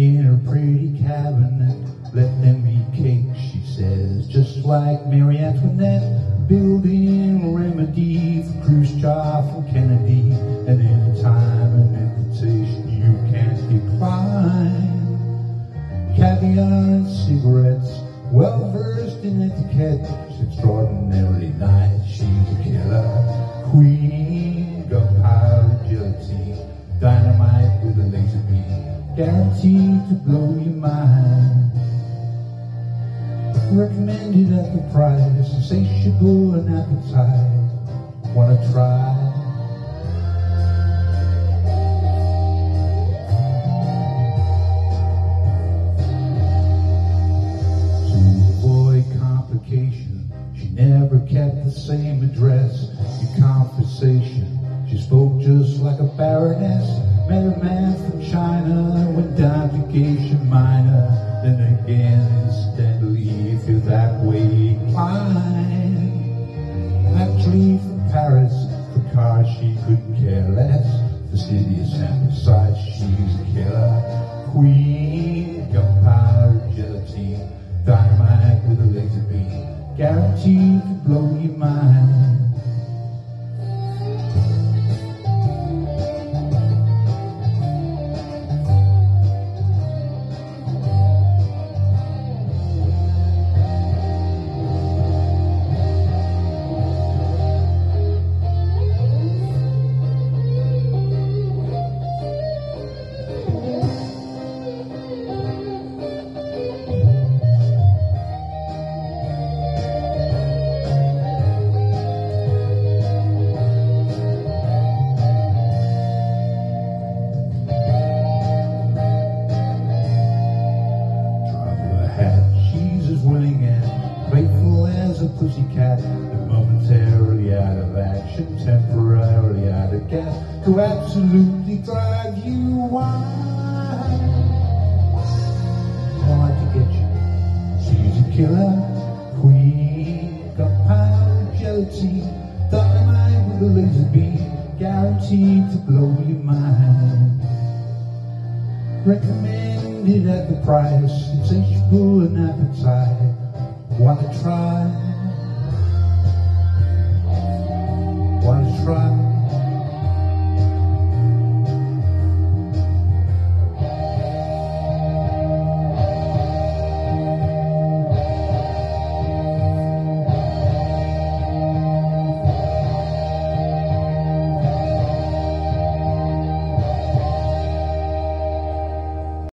in her pretty cabinet. Let them eat cake, she says, just like Marie Antoinette, building remedy for Khrushchev and Kennedy, and anytime an invitation you can't decline. Caviar and cigarettes, well versed in etiquette, she's extraordinarily guaranteed to blow your mind. Recommended at the price, insatiable and appetite. Wanna try? To avoid complication, she never kept the same address. In conversation, she spoke just like a baroness. Met a man from China, to Geisha Minor. Then again, incidentally, feel that way inclined. Actually, from Paris, for cars she couldn't care less. The Fastidious and precise, she's a killer queen. Gunpowder gelatine, dynamite with a laser beam, guaranteed to blow your mind. A pussycat, momentarily out of action, temporarily out of gas, to absolutely drive you wild. Hard to get you. She's a killer queen, gunpowder gelatine, dynamite with a laser beam, guaranteed to blow your mind. Recommended at the price, insatiable and appetite. Wanna try?